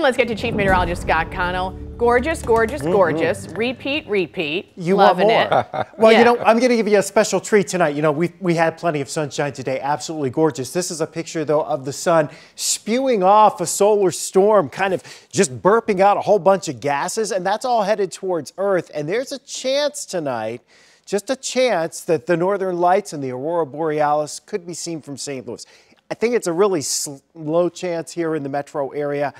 let's get to Chief Meteorologist Scott Connell. Gorgeous, gorgeous, gorgeous. Repeat, repeat. Mm-hmm. You Loving want more. it. Well, Yeah. you know, I'm going to give you a special treat tonight. You know, we we had plenty of sunshine today, absolutely gorgeous. This is a picture though of the sun spewing off a solar storm, kind of just burping out a whole bunch of gases, and that's all headed towards Earth. And there's a chance tonight, just a chance that the northern lights and the aurora borealis could be seen from St. Louis. I think it's a really low chance here in the metro area,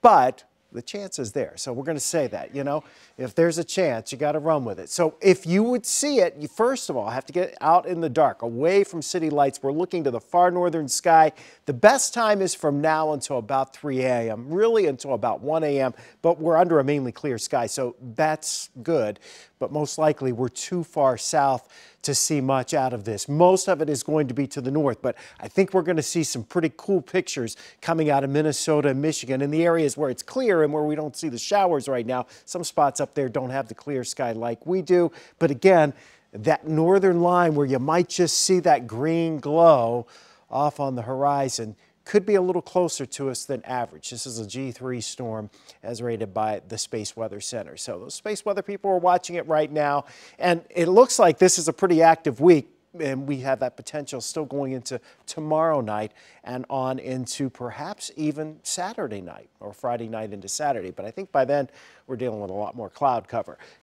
but the chance is there. So we're going to say that, you know, if there's a chance, you got to run with it. So if you would see it, you first of all have to get out in the dark, away from city lights. We're looking to the far northern sky. The best time is from now until about 3 a.m., really until about 1 a.m., but we're under a mainly clear sky, so that's good. But most likely we're too far south to see much out of this. Most of it is going to be to the north, but I think we're going to see some pretty cool pictures coming out of Minnesota and Michigan in the areas where it's clear and where we don't see the showers right now. Some spots up there don't have the clear sky like we do, but again, that northern line where you might just see that green glow off on the horizon could be a little closer to us than average. This is a G3 storm as rated by the Space Weather Center. So those space weather people are watching it right now, and it looks like this is a pretty active week. And we have that potential still going into tomorrow night and on into perhaps even Saturday night or Friday night into Saturday. But I think by then we're dealing with a lot more cloud cover.